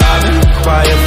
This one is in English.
I've been quiet